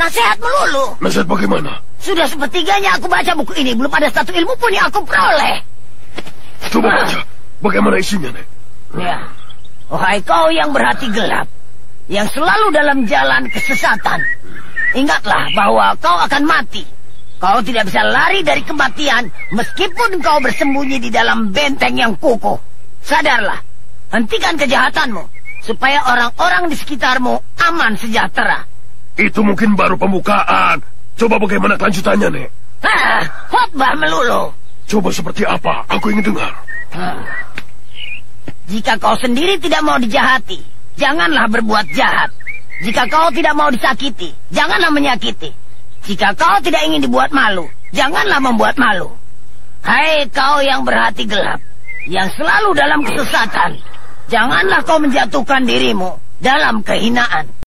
Nasihat melulu. Nasihat bagaimana? Sudah sepertiganya aku baca buku ini, belum ada satu ilmu pun yang aku peroleh. Coba baca. Bagaimana isinya, Nek? Ya. Wahai kau yang berhati gelap, yang selalu dalam jalan kesesatan. Ingatlah bahwa kau akan mati. Kau tidak bisa lari dari kematian meskipun kau bersembunyi di dalam benteng yang kukuh. Sadarlah, hentikan kejahatanmu supaya orang-orang di sekitarmu aman sejahtera. Itu mungkin baru pembukaan. Coba bagaimana kelanjutannya, Nek? Hah, khotbah melulu. Coba seperti apa? Aku ingin dengar. Hah. Jika kau sendiri tidak mau dijahati, janganlah berbuat jahat. Jika kau tidak mau disakiti, janganlah menyakiti. Jika kau tidak ingin dibuat malu, janganlah membuat malu. Hai kau yang berhati gelap, yang selalu dalam kesesatan, janganlah kau menjatuhkan dirimu dalam kehinaan.